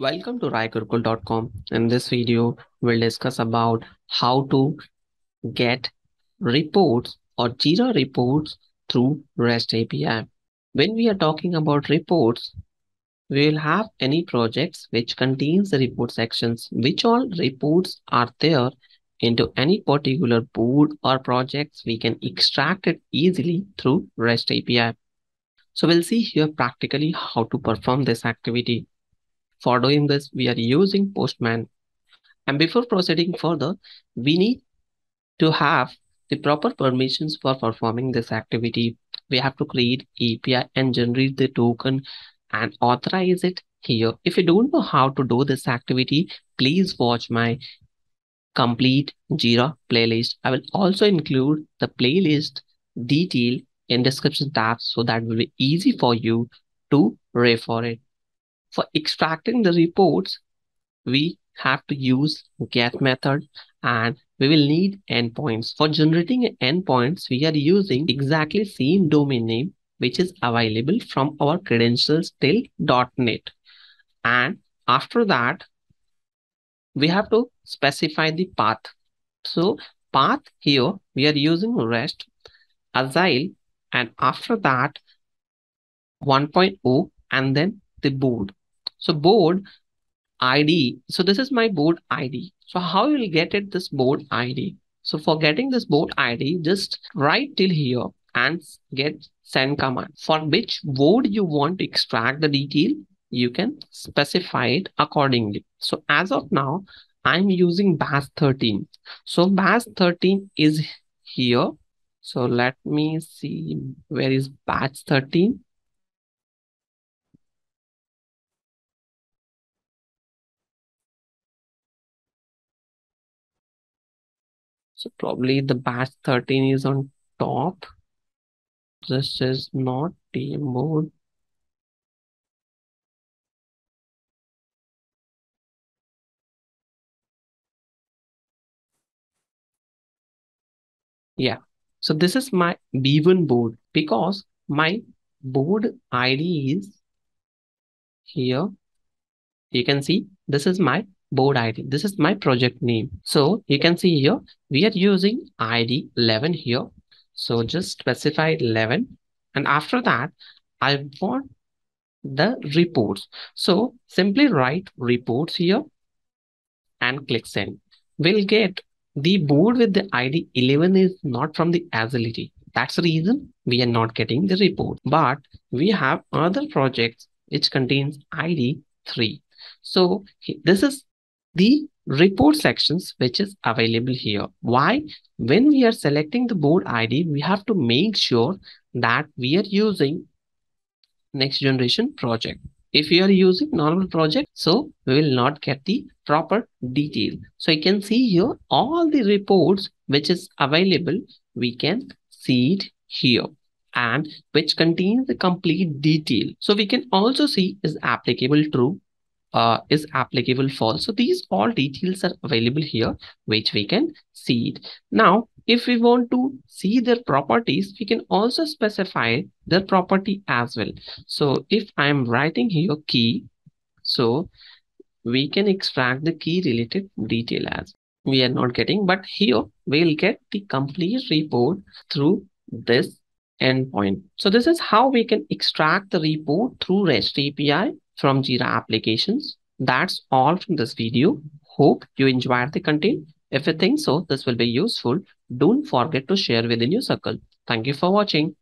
Welcome to raigurukul.com. In this video, we'll discuss about how to get reports or Jira reports through REST API. When we are talking about reports, we will have any projects which contains the report sections, which all reports are there into any particular board or projects, we can extract it easily through REST API. So we'll see here practically how to perform this activity. For doing this, we are using Postman. And before proceeding further, we need to have the proper permissions for performing this activity. We have to create API and generate the token and authorize it here. If you don't know how to do this activity, please watch my complete Jira playlist. I will also include the playlist detail in description tab so that will be easy for you to refer it. For extracting the reports, we have to use get method and we will need endpoints. For generating endpoints, we are using exactly same domain name which is available from our credentials till .NET. And after that, we have to specify the path. So path here, we are using REST, Agile, and after that 1.0 and then the board. So board ID. So this is my board ID. So how you will get it this board ID? So for getting this board ID, just write till here and get send command. For which board you want to extract the detail, you can specify it accordingly. So as of now, I'm using BAS 13. So BAS 13 is here. So let me see where is batch 13. So probably the batch 13 is on top. This is not team mode. Yeah. So this is my B1 board because my board ID is here. You can see this is my board ID. This is my project name. So you can see here, we are using ID 11 here. So just specify 11. And after that, I want the reports. So simply write reports here and click send. We'll get the board with the ID 11 is not from the agility. That's the reason we are not getting the report. But we have other projects which contains ID 3. So this is the report sections which is available here. Why? When we are selecting the board ID, we have to make sure that we are using next generation project. If you are using normal project, so we will not get the proper detail. So you can see here all the reports which is available, we can see it here and which contains the complete detail. So we can also see is applicable true uh, is applicable for. So these all details are available here, which we can see it. Now, if we want to see their properties, we can also specify their property as well. So if I'm writing here key, so we can extract the key related detail as we are not getting, but here we'll get the complete report through this endpoint. So this is how we can extract the report through REST API from Jira applications. That's all from this video. Hope you enjoyed the content. If you think so, this will be useful. Don't forget to share within your circle. Thank you for watching.